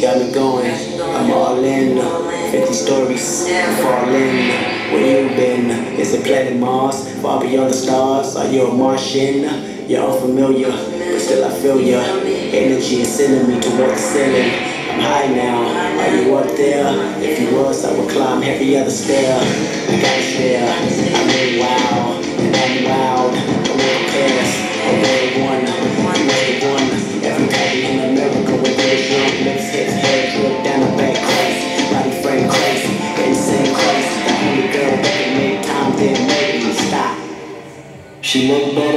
Got me going, I'm all in. 50 stories, falling. Where you been? Is it planet Mars? Far beyond the stars? Are you a Martian? You're unfamiliar, but still I feel ya. Energy is sending me towards the ceiling. I'm high now. Are you up there? If you was, I would climb every other stair. I gotta share. She looked better.